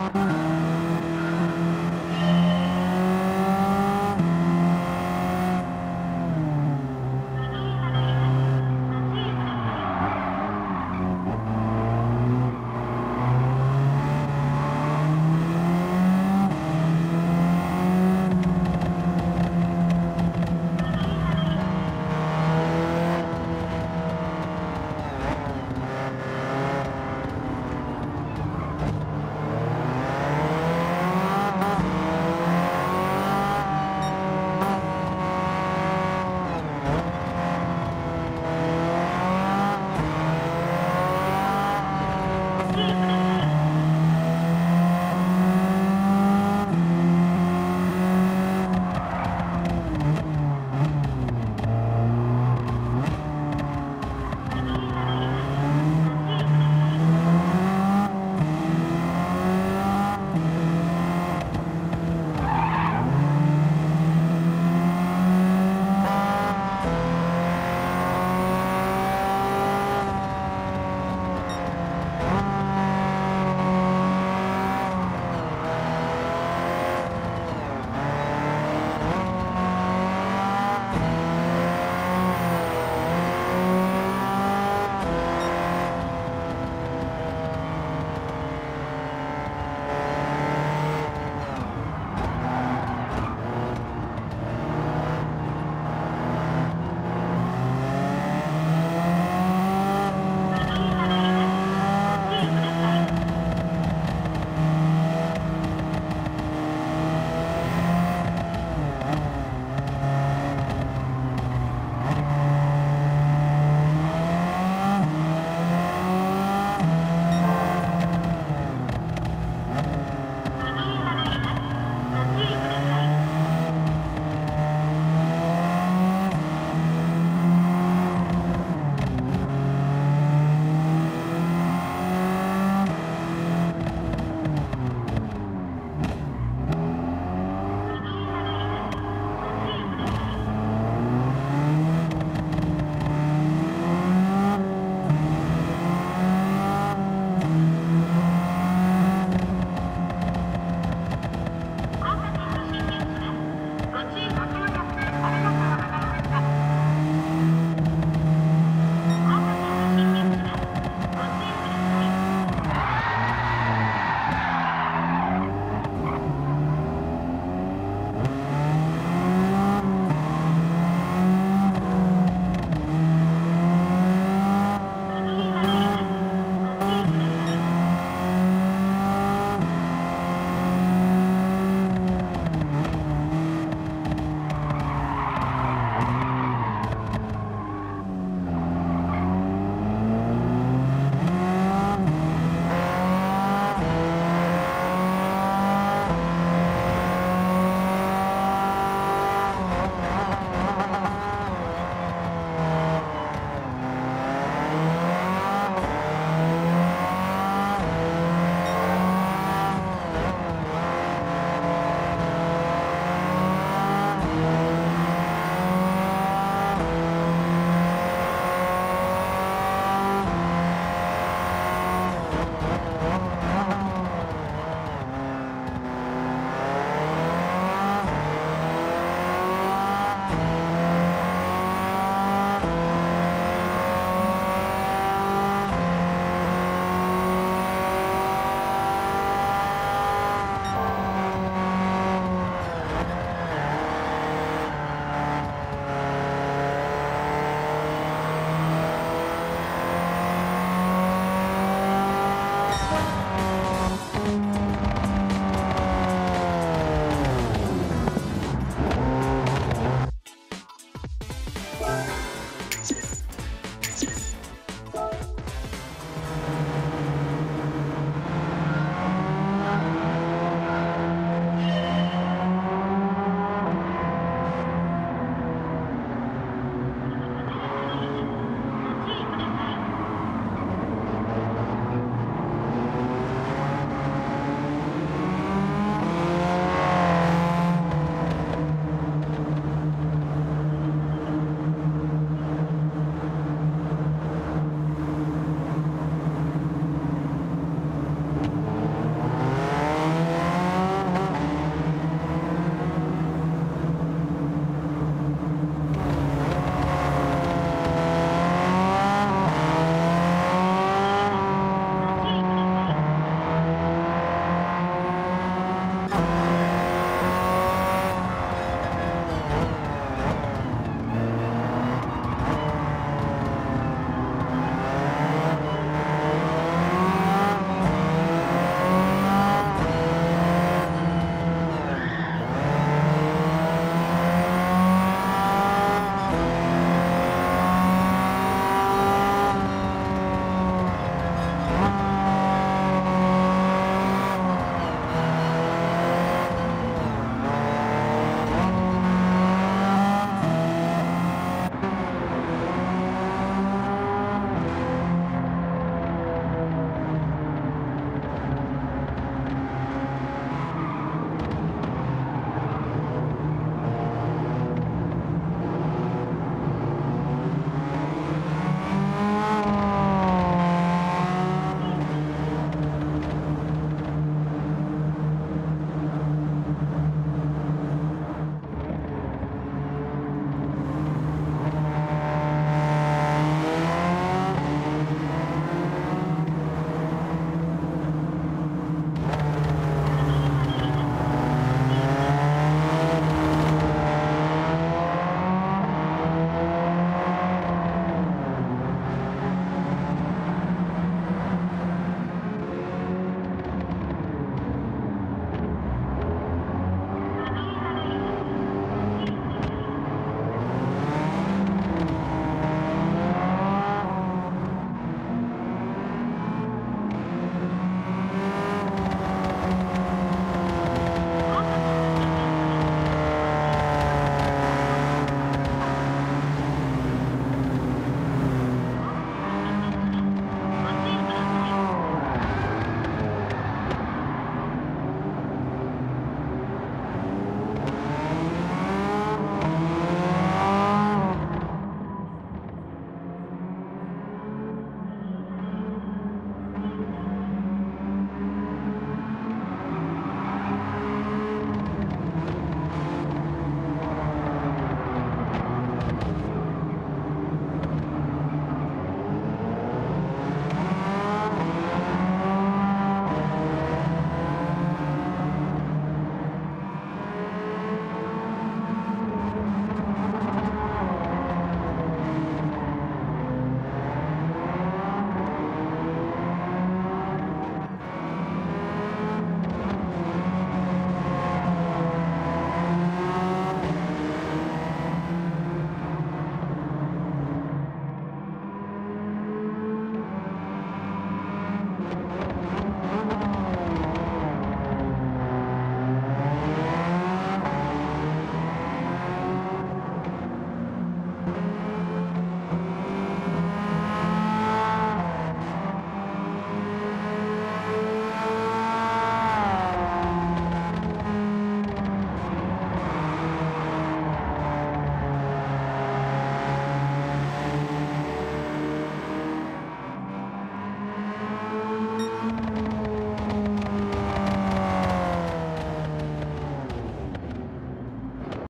you